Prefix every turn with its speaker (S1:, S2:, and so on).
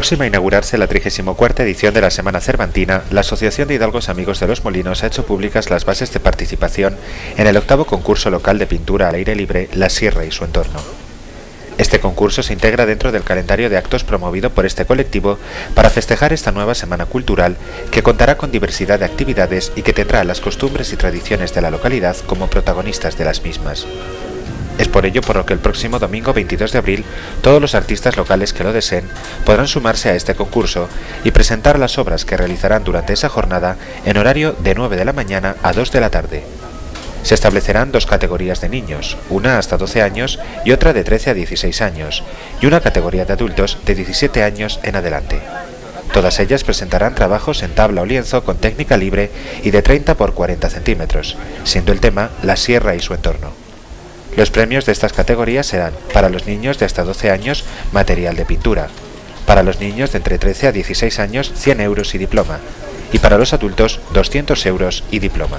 S1: Próxima a inaugurarse la 34 edición de la Semana Cervantina, la Asociación de Hidalgos Amigos de los Molinos ha hecho públicas las bases de participación en el octavo concurso local de pintura al aire libre La Sierra y su entorno. Este concurso se integra dentro del calendario de actos promovido por este colectivo para festejar esta nueva semana cultural que contará con diversidad de actividades y que tendrá las costumbres y tradiciones de la localidad como protagonistas de las mismas. Es por ello por lo que el próximo domingo 22 de abril todos los artistas locales que lo deseen podrán sumarse a este concurso y presentar las obras que realizarán durante esa jornada en horario de 9 de la mañana a 2 de la tarde. Se establecerán dos categorías de niños, una hasta 12 años y otra de 13 a 16 años, y una categoría de adultos de 17 años en adelante. Todas ellas presentarán trabajos en tabla o lienzo con técnica libre y de 30 por 40 centímetros, siendo el tema la sierra y su entorno. Los premios de estas categorías serán, para los niños de hasta 12 años, material de pintura, para los niños de entre 13 a 16 años, 100 euros y diploma, y para los adultos, 200 euros y diploma.